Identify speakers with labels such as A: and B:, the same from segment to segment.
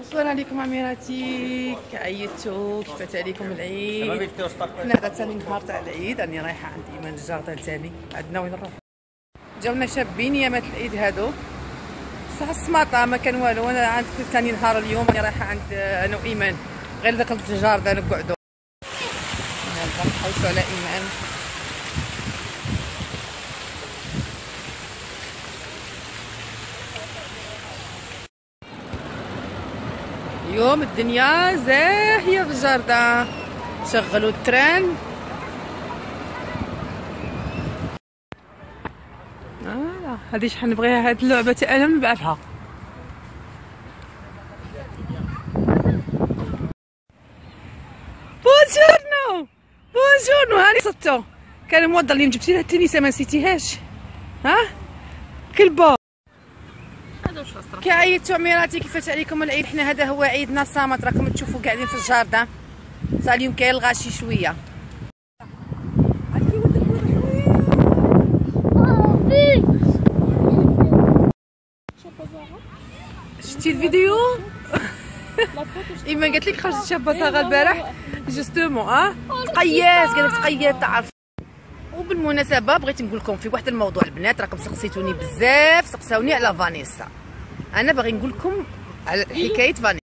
A: السلام عليكم عميراتي كعيتو كيفات عليكم العيد؟ حنا هذا ثاني نهار تاع العيد راني رايحة عند إيمان الجاردان ثاني عندنا وين نروح؟ جاونا شابين يامات العيد هادو. صح السماطه ما كان والو. أنا عند ثاني نهار اليوم راني رايحة عند أنا وإيمان. غير ذاك الجاردان نقعدو نحوسو على إيمان. اليوم الدنيا زاهية في الجردة. شغلوا التران. آه هذه شحال نبغيها؟ هاد اللعبة أنا نبعثها بونجورنو! بونجورنو! هاني صتو كان الموضة اللي جبتي لها التنيسة ما نسيتيهاش. ها؟ كلبة كي عيطتوا أميراتي كيفاش عليكم العيد؟ حنا هذا هو عيدنا الصامت راكم تشوفوا قاعدين في الجاردة. صار اليوم كاين الغاشي شوية. شفتي الفيديو؟ ايما قالت لك خرجت شابه صاغة البارح. justement آه تقياس قالت تقياس تعرف. وبالمناسبة بغيت نقول لكم في واحد الموضوع البنات راكم سقسيتوني بزاف سقساوني على فانيسا. أنا باغي نقول لكم على حكاية فانيسا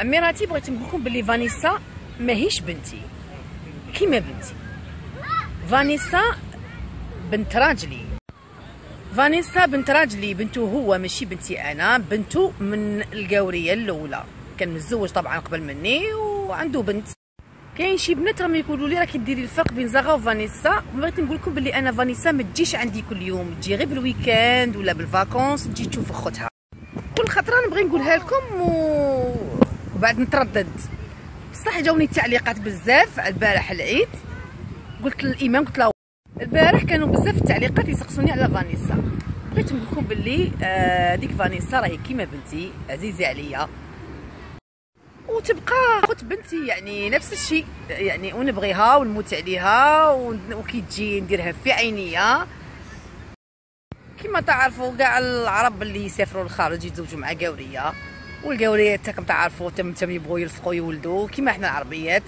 A: أميراتي بغيت نقول لكم بلي فانيسا ماهيش بنتي. كيما بنتي. فانيسا بنت راجلي. فانيسا بنت راجلي بنته هو ماشي بنتي أنا بنته من القورية الأولى. كان متزوج طبعا قبل مني وعنده بنت. كاين شي بنات راهم يقولوا لي راكي ديري الفرق بين زاغا وفانيسا. بغيت نقول لكم بلي أنا فانيسا ما تجيش عندي كل يوم. تجي غير بال week-end ولا بال vacances تجي تشوف أختها. كل خطرة نبغي نقولها لكم. وبعد نتردد. بصح جاوني التعليقات بزاف. البارح العيد قلت للايمان قلت له البارح كانوا بزاف التعليقات يسقسوني على فانيسا. بغيت نقول لكم بلي آه ديك فانيسا راهي كيما بنتي عزيزة عليا. وتبقى اخت بنتي يعني نفس الشيء يعني ونبغيها ونموت عليها وكي تجي نديرها في عينيا. كما تعرفوا كاع العرب اللي يسافروا للخارج يتزوجوا مع قورية. والقوريات كما تعرفوا تم تم يبغوا يلصقوا يولدوا كما إحنا العربيات.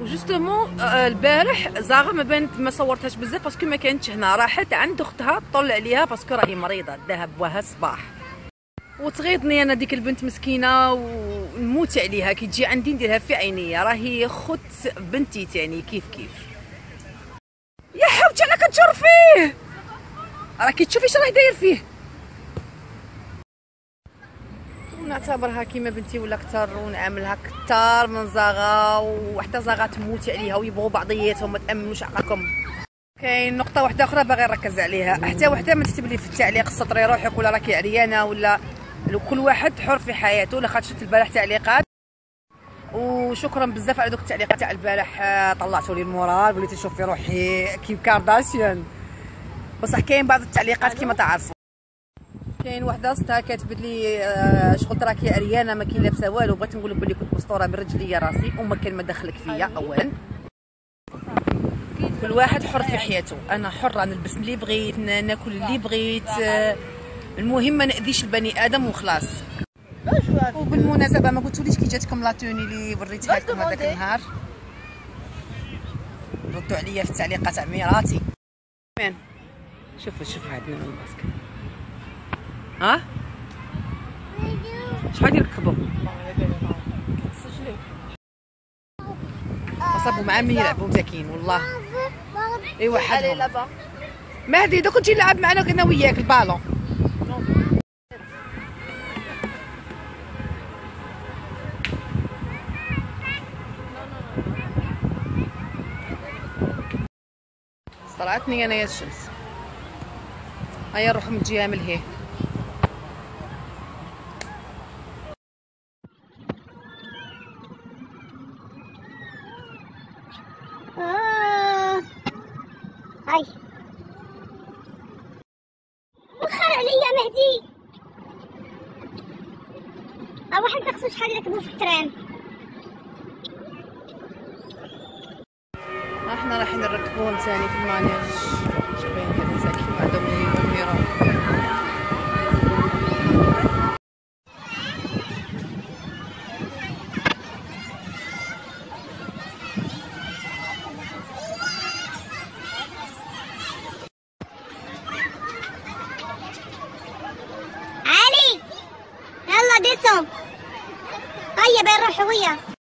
A: و justement البارح زاغا ما بانت ما صورتهاش بزاف parce que ما كانتش هنا راحت عند أختها طل عليها parce que راهي مريضة داها بواها الصباح وتغيظني أنا ديك البنت مسكينة ونموت عليها. كي تجي عندي نديرها في عينيا. راهي خت بنتي تاني كيف كيف؟ يا حوتي أنا كتجر فيه. راكي تشوفي اش راه داير فيه. ونعتبرها كيما بنتي ولا كثر ونعاملها كثر من زاغا وحتى زاغا تموت عليها ويبغوا بعضياتهم ما تأمنوش عقلكم كاين نقطة واحدة أخرى باغي نركز عليها. حتى وحدة ما تكتب لي في التعليق سطري روحك ولا راكي عريانة ولا كل واحد حر في حياته لا شفت البارح تعليقات وشكرا بزاف على دوك التعليقات تاع البارح طلعتوا لي ال moral وليت نشوف في روحي كيف كارداشيان بصح كاين بعض التعليقات كيما تعرفوا كاين وحده ستها كاتبت لي آه، شغل راكي عريانه ما كاين لابسه والو بغيت نقول لك بلي كنت مستوره برجليا راسي وما كان ما دخلك فيا اولا كل واحد حر في حياته أنا حره نلبس اللي بغيت ناكل اللي بغيت آه، المهم ما نأذيش البني آدم وخلاص. وبالمناسبة ما قلتوليش كي جاتكم la tenue اللي وريتها لكم هذاك النهار. ردوا عليا في التعليقات عميراتي شوفوا شوفوا عندنا الماسك ها؟ شحال يركبوا؟ صابوا مع من يلعبوا مساكين والله. إيوا حد مهدي دوك تجي نلعب معنا كنا وياك البالون. طلعتني أنا يا الشمس. هيا نروح من الجهه من
B: آه. هاي. وخر عليا مهدي. أروح نسقسو شحال يركبوا في التران
A: إحنا رايحين نركبوهم ثاني في المانيج شبين كذا ساكنين ساكين عندهم الميرا علي يلا دسم هيا طيب، بين
B: وياه.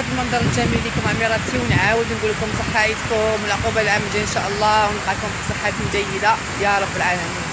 A: وهذا المنظر الجميل لكم عميراتي ونعاود نقول لكم صحة عيدكم والعقوبه العام الجاي إن شاء الله ونلقاكم بصحه جيدة. يا رب العالمين.